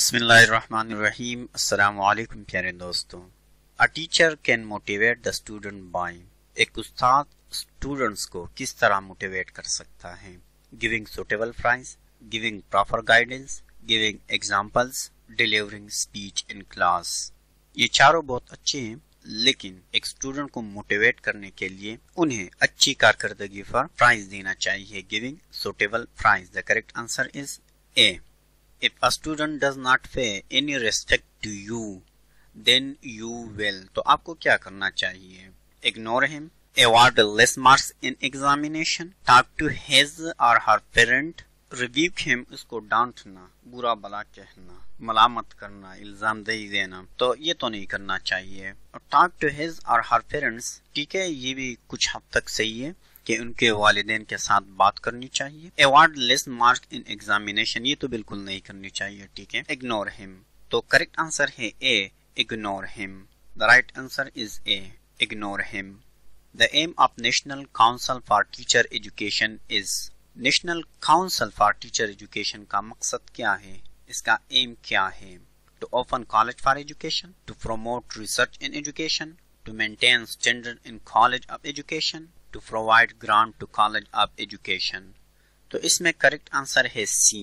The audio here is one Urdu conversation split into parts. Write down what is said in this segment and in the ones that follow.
بسم اللہ الرحمن الرحیم السلام علیکم پیارے ایک استاد کو کس طرح کر سکتا ہے ڈیلیورنگ اسپیچ ان کلاس یہ چاروں بہت اچھے ہیں لیکن ایک اسٹوڈنٹ کو موٹیویٹ کرنے کے لیے انہیں اچھی کارکردگی پر پرائز دینا چاہیے اگنورڈ مارکسامیشن ٹاک ٹو ہیز اور ہر پیرنٹ ریویو اس کو ڈانٹنا برا بلا کہنا ملامت کرنا الزام دہی دینا تو یہ تو نہیں کرنا چاہیے اور ٹاک ٹو ہیز اور ہر پیرنٹ ٹھیک ہے یہ بھی کچھ حد تک صحیح ہے کہ ان کے والدین کے ساتھ بات کرنی چاہیے award less mark in examination یہ تو بالکل نہیں کرنی چاہیے ٹھیک ہے اگنور ہم تو کریکٹ آنسر ہے اے اگنور ہم the right answer is a ignore ہم the aim of National Council for Teacher Education is National Council for Teacher Education کا مقصد کیا ہے اس کا ایم کیا ہے to open college for education to promote research in education to maintain standard in college of education to provide grant to college of education تو اس میں کریکٹ آنسر ہے C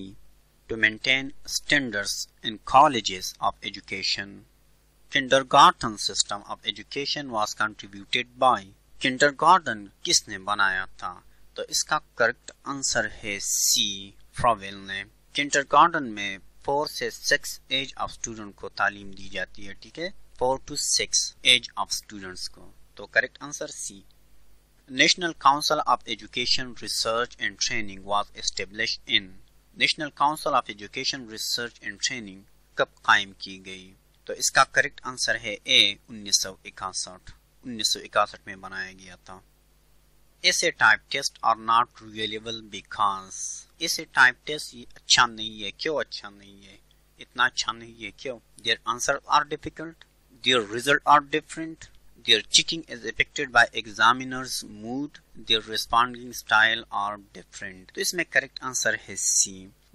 to maintain standards in colleges of education kindergarten system of education was contributed by kindergarten کس نے بنایا تھا تو اس کا کریکٹ آنسر ہے سی فراویل نے کنڈر گارڈن میں فور سے سکس ایج آف اسٹوڈنٹ کو تعلیم دی جاتی ہے ٹھیک ہے four to six age of students کو تو correct answer C National Council of Education Research and Training was established in National Council of Education Research and Training کب قائم کی گئی تو اس کا کریکٹ آنسر ہے اے انیس سو اکاسٹھ انیس سو اکاسٹھ میں بنایا گیا تھا ایسے type test are not reliable because ایسے ٹائپ ٹیسٹ یہ اچھا نہیں ہے کیوں اچھا نہیں ہے اتنا اچھا نہیں ہے کیوں their answer are difficult their result are different their checking is affected by examiner's mood their responding style are different تو اس میں correct answer ہے C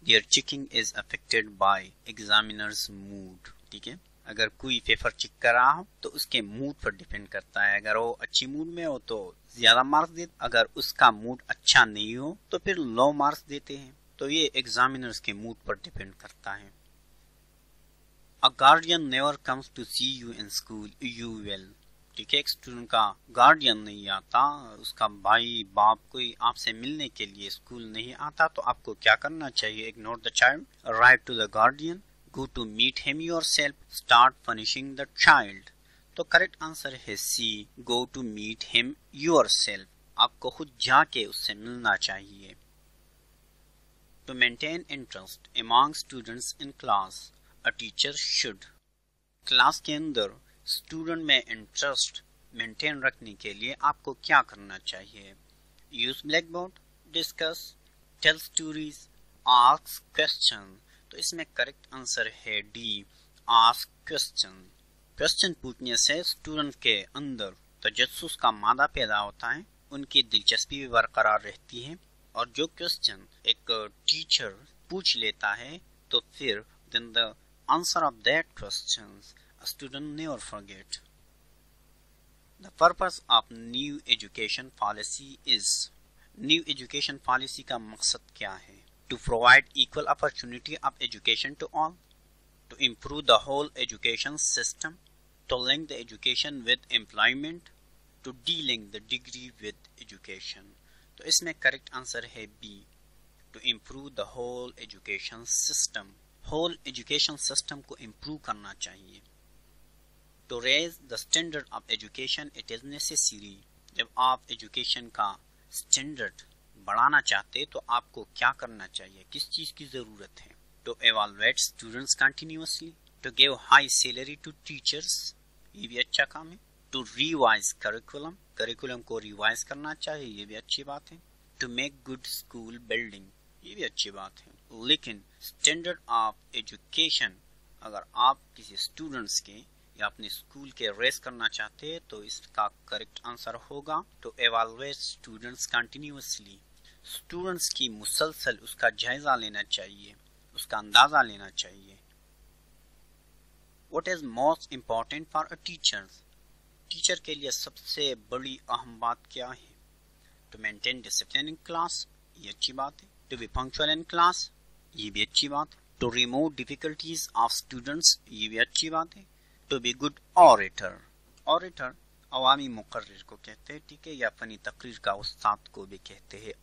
their checking is affected by examiner's mood ٹھیک ہے اگر کوئی پیپر چک کر رہا ہو تو اس کے موڈ پر ڈیپینڈ کرتا ہے اگر وہ اچھی موڈ میں ہو تو زیادہ مارکس دیتے اگر اس کا موڈ اچھا نہیں ہو تو پھر لو مارکس دیتے ہیں تو یہ ایگزامینرز کے موڈ پر ڈیپینڈ کرتا ہے a guardian never comes to see you in school you will ٹھیک ہے ایک اسٹوڈنٹ کا گارڈین نہیں آتا اس کا بھائی باپ کوئی آپ سے ملنے کے لیے اسکول نہیں آتا تو آپ کو کیا کرنا چاہیے ignore the child write to the guardian go to meet ham your self start punishing the child تو کریکٹ آنسر ہے go to to meet ham your سیلف آپ کو خود جا کے اس سے ملنا چاہیے to maintain interest among students in class teacher should class کے اندر اسٹوڈنٹ میں انٹرسٹ مینٹین رکھنے کے لیے آپ کو کیا کرنا چاہیے use blackboard discuss tell stories آس کوشچن تو اس میں کریکٹ آنسر ہے ڈی آس کوشچن کوشچن پوچھنے سے اسٹوڈنٹ کے اندر تجسس کا مادہ پیدا ہوتا ہے ان کی دلچسپی بھی برقرار رہتی ہے اور جو کوشچن ایک ٹیچر پوچھ لیتا ہے تو پھر then the answer of that questions purpose of new education policy is new education policy کا مقصد کیا ہے اس میں کریکٹ آنسر ہے improve the whole education whole education system کو امپروو کرنا چاہیے جب آپ ایجوکیشن اچھا کام ہے کو کرنا چاہیے یہ بھی اچھی بات ہے یہ بھی اچھی بات ہے لیکن اگر آپ کسی اسٹوڈنٹس کے یا اپنے سکول کے ریس کرنا چاہتے ہیں تو اس کا کریکٹ آنسر ہوگا تو ایوالویٹ سٹوڈنٹس کانٹینیوسلی سٹوڈنٹس کی مسلسل اس کا جائزہ لینا چاہیے اس کا اندازہ لینا چاہیے What is most important for a teacher? Teacher کے لیے سب سے بڑی اہم بات کیا ہے To maintain discipline in class یہ اچھی بات ہے To be punctual in class یہ بھی اچھی بات ہے To remove difficulties of students یہ بھی اچھی بات ہے ٹو بی گڈ عوامی مقرر کو کہتے ہیں ٹھیک ہے یا فنی تقریر کا استاد کو بھی کہتے ہیں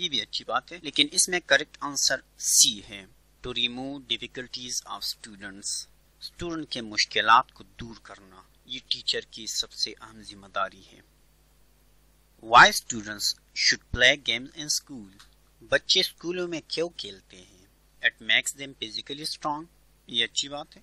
یہ بھی اچھی بات ہے لیکن اس میں کریکٹ آنسر سی ہے to remove difficulties of students student کے مشکلات کو دور کرنا یہ ٹیچر کی سب سے اہم ذمہ داری ہے why students should play games in school بچے اسکولوں میں کیوں کھیلتے ہیں میکس فزیکلی اسٹرانگ یہ اچھی بات ہے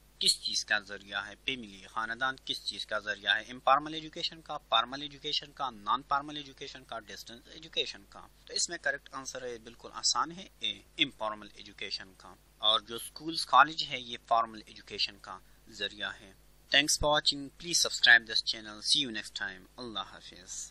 کس چیز کا ذریعہ ہے ملی خاندان کس چیز کا ذریعہ ہے امپارمل ایجوکیشن کا پارمل ایجوکیشن کا نان پارمل ایجوکیشن کا ڈسٹنس ایجوکیشن کا تو اس میں کریکٹ آنسر ہے بالکل آسان ہے اے امپارمل کا اور جو سکولز کالج ہے یہ فارمل ایجوکیشن کا ذریعہ ہے thanks for watching please subscribe this channel see you next time اللہ حافظ